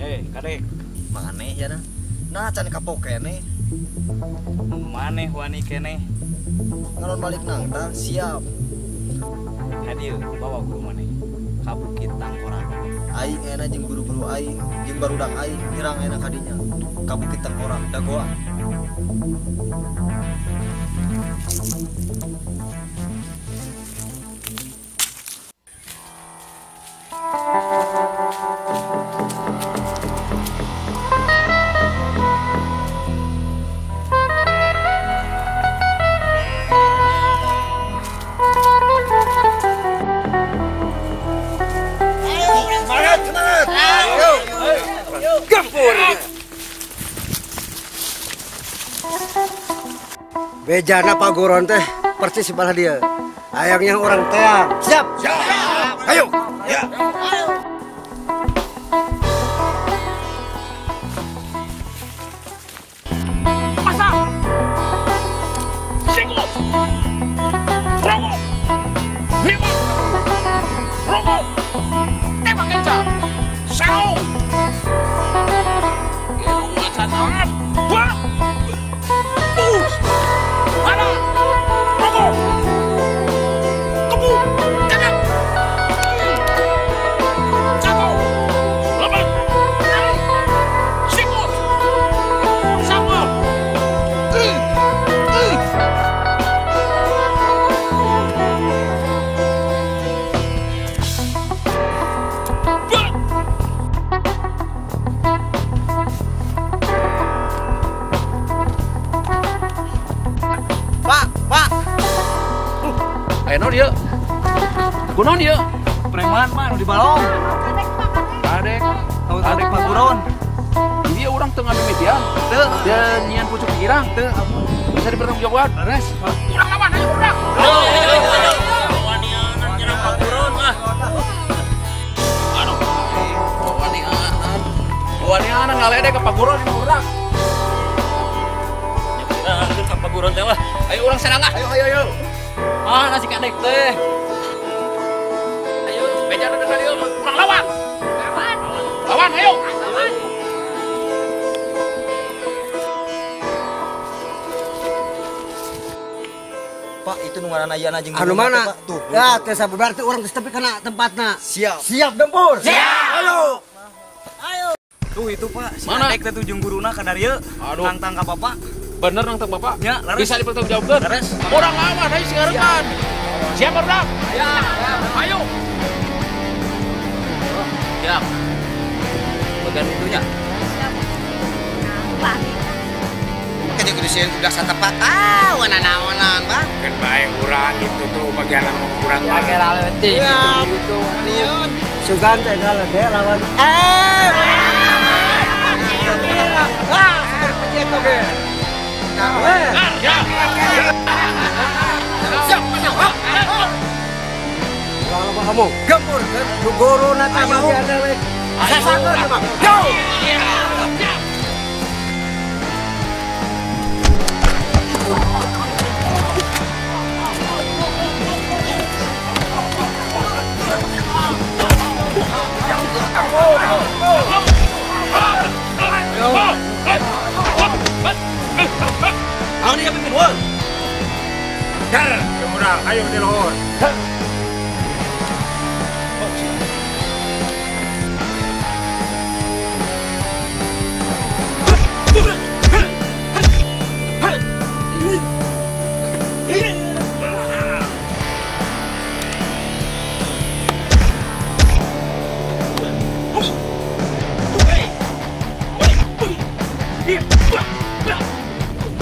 Hei, kadek. Maneh ya nah. Nah, can kapokene. Ya, maneh wani kene. Kalau balik nangtang, siap. Hadir, bawa guru maneh. Ka bukit tangkorak. Aing enak jeung guru-guru aing, baru barudak aing, hirang enak kadinya. Ka bukit tangkorak, dagoa. Bejana Pak Guron teh persis sebelah dia. Ayangnya orang teang. Siap. siap. Ayo. Ya. Pak, Ayo dia. Kunon dia. preman mah di balong Adek. tahu tahu pak buron Dia orang tengah mimitian. teu Dia nyian pucuk pikiran. teu Bisa dipertanggungjawabkan. beres Wani anak ngaledek ke paguron di orang. paguron teh Ayo orang serang ah. ayo ayo ayo Ah nasi kadek teh. Ayo, beja ada dari kurang lawan. Lawan. Lawan, ayo. pak itu nu ngaranna ayana jeung Anu mana? Pak. tuh Ya, teh berarti orang geus tepi kana tempatna. siap Siap gempur. Siap. Ayo. tuh itu pak si Mana? kadek teh tuh jeung guruna ka darieu Aduh. tang ka papa Bener nang Bapak. Ya, laras. Bisa dipertanggungjawabkan. Laras. Orang lawan, ayo singarekan. Siap, Bang? Ya, ayo. Siap. Bagian itunya. Kan jeung kudu udah satepat. Ah, wana naonan, Pak. kan baik urang itu tuh bagian kurang Ya, kira leutik. Gitu. Sugan teh kalau dia lawan. Eh. Ah, kamu? Gempur guru nata mau ada lek. Sasakeun mah. Yo. Ang dia bikin wol. dar urang ayo di lohor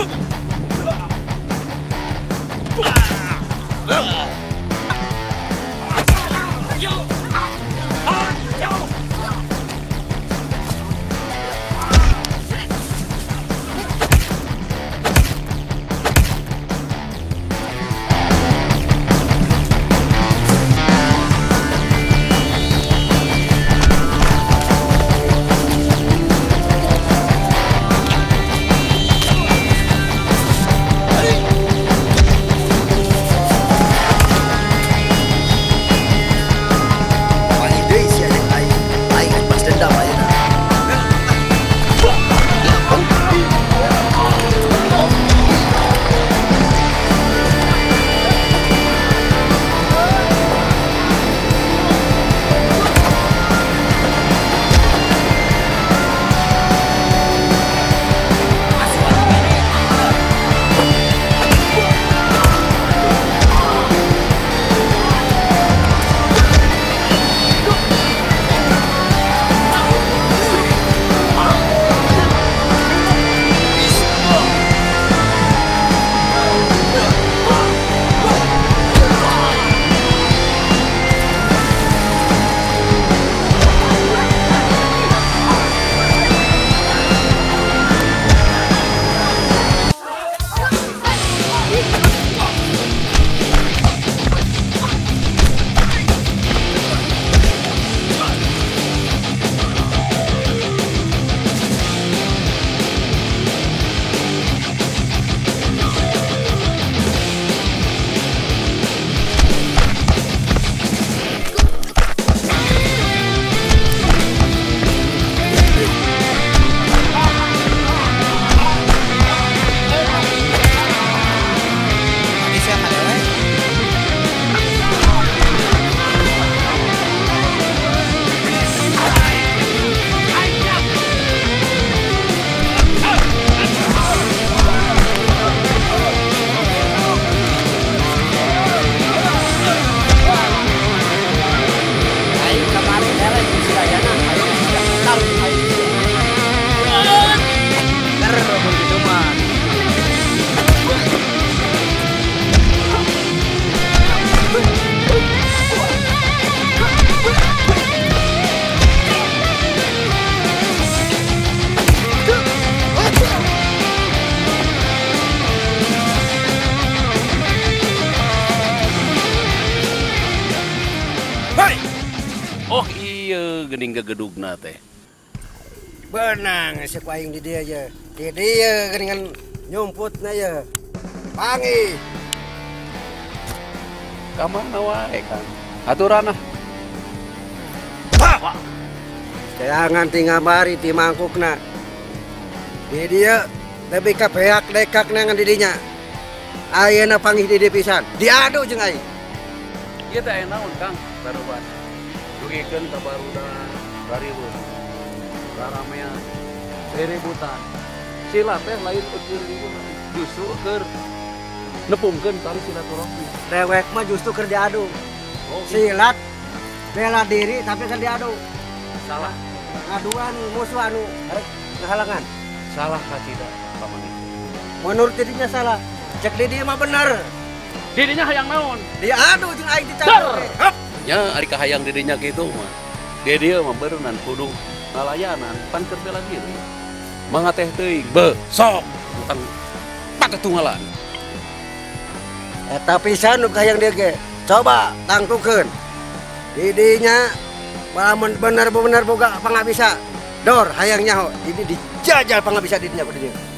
Ha ha ha! Teh. Benang si paing di dia aja. Di dia dengan nyumputnya ya. Pangi. Kamana wae kan. Aturanna. Jangan tinggal bari ti mangkukna. Di dia lebih pihak dekak nangan didinya. Ayeuna panggih di dia pisan. Diadu jeung aing. Teh aya naon Kang? Baruban. Dugikeun ka baruda bariweuh. Raramean. Riributan. Sila teh lain ribut. Justru keur nepungkeun tali silaturahmi. Dewek mah justru keur diadu. Oh, Silat bela diri tapi kan diadu. salah. Ngaduan musuh anu arek ngahalangan. Salah kacida paman itu. Menurut dirinya salah. Cek di dia mah bener. Dirinya hayang naon? Dia adu jeung aing dicampur. nya ari kahayang dirinya gitu mah dia berenang kudu ngalayanan pan keur bela diri mangga teh teuing be sok tentang patetunggalan Eta pisan nu hayang dia ge. Coba tangtukeun. Didinya lamun bener-bener boga pangabisa. Dor hayang nyaho. Ini dijajal pangabisa didinya ku didinya.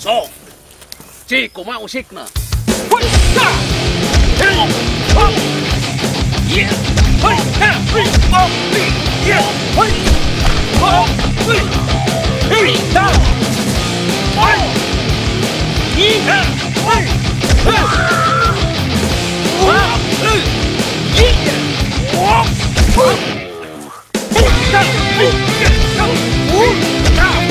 走，这个嘛有识嘛。快打！跳！跑！耶！嘿！跳！嘿！跑！嘿！耶！嘿！跑！嘿！嘿！打！跑！一跳！嘿！嘿！Oh, yeah.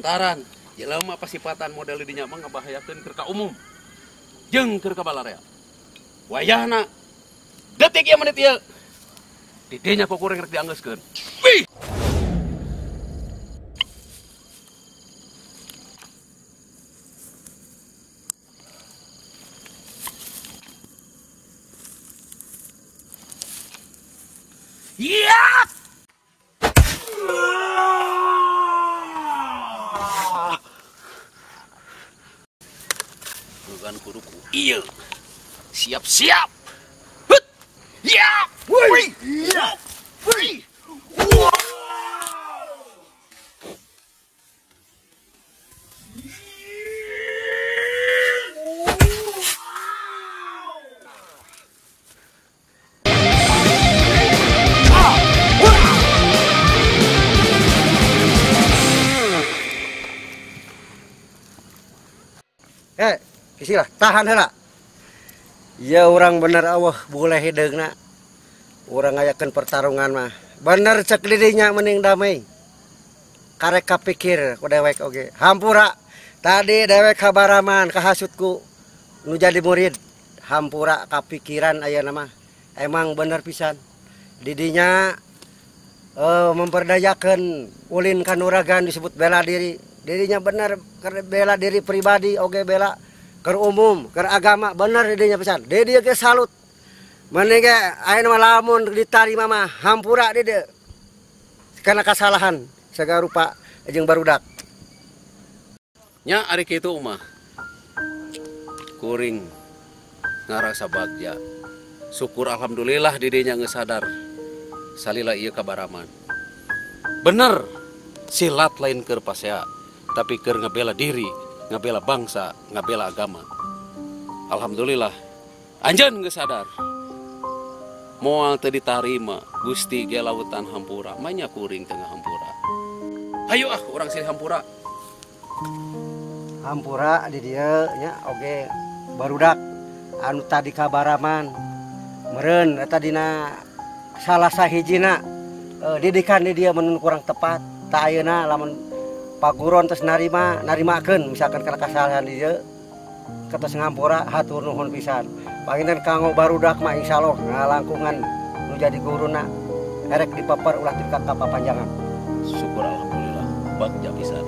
Kulantaran jelema pasipatan model dinya mah ngabahayakeun keur ka umum. Jeung keur ka balarea. Wayahna detik ieu menit ieu. Didinya kok kurang rek dianggeuskeun. Wih! Iya! Bukan kuruku. Iya. Siap-siap. Hut. Ya. Wih. Ya. Wih. Isilah tahan heula. Ya orang bener Allah boleh hideungna. Orang ngayakeun pertarungan mah. Bener cek didinya mending damai. Karek kapikir ku dewek oge. Hampura. Tadi dewek kabaraman kahasutku nu jadi murid. Hampura kapikiran aya nama. Emang bener pisan. Didinya eh, memperdayakan ulin kanuragan disebut bela diri. Dirinya keur bela diri pribadi oge bela ke umum, ke agama bener didinya pisan. Dedi ge salut. Mending ge aya mah lamun ditarima mah hampura di dieu. Karena kesalahan segala rupa jeung barudak. Nya ari kitu mah. Kuring ngarasa bagja. Syukur alhamdulillah didinya geus sadar. Salila ieu kabaraman. Bener. Silat lain keur pasea, tapi keur ngabela diri, ngabela bangsa, ngabela agama. Alhamdulillah. Anjeun geus sadar. moal teu ditarima Gusti ge lautan hampura manya kuring tengah hampura ayo ah orang sini hampura hampura di dia nya oge barudak anu tadi kabaraman meren eta dina salah sahijina eh, didikan di dia menun kurang tepat tak ayeuna lamun paguron terus narima narimakeun misalkan kana kasalahan di dia ketos ngampura hatur nuhun pisan. Panginan kanggo barudak mah insyaallah ngalangkungan nu jadi guruna erek dipaper ulah ti ka papanjangan syukur alhamdulillah bagja pisan